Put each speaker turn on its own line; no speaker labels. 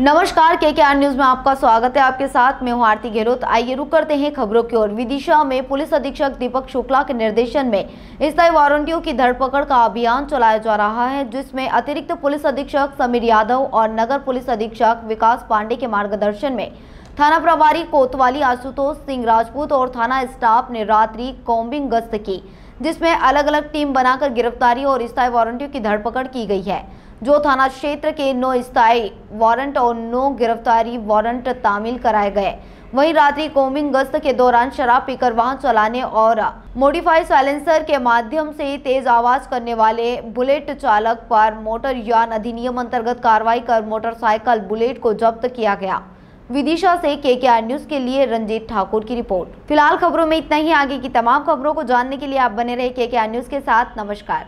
नमस्कार के के आर न्यूज़ में आपका स्वागत है। आपके साथ मैं हूँ आरती गहलोत। आइए रुक करते हैं खबरों की ओर। विदिशा में पुलिस अधीक्षक दीपक शुक्ला के निर्देशन में स्थायी वारंटियों की धरपकड़ का अभियान चलाया जा रहा है, जिसमें अतिरिक्त पुलिस अधीक्षक समीर यादव और नगर पुलिस अधीक्षक विकास पांडे के मार्गदर्शन में थाना प्रभारी कोतवाली आशुतोष सिंह राजपूत और थाना स्टाफ ने रात्रि कॉम्बिंग गश्त की, जिसमें अलग अलग टीम बनाकर गिरफ्तारी और स्थायी वारंटियों की धरपकड़ की गई है। जो थाना क्षेत्र के नौ स्थायी वारंट और नौ गिरफ्तारी वारंट तामील कराए गए। वहीं रात्रि कोमिंग गश्त के दौरान शराब पीकर वाहन चलाने और मोडिफाइड साइलेंसर के माध्यम से तेज आवाज़ करने वाले बुलेट चालक पर मोटर यान अधिनियम अंतर्गत कार्रवाई कर मोटरसाइकिल बुलेट को जब्त किया गया। विदिशा से के के आर न्यूज़ के लिए रंजीत ठाकुर की रिपोर्ट। फ़िलहाल खबरों में इतना ही। आगे की तमाम खबरों को जानने के लिए आप बने रहे के के आर न्यूज़ के साथ। नमस्कार।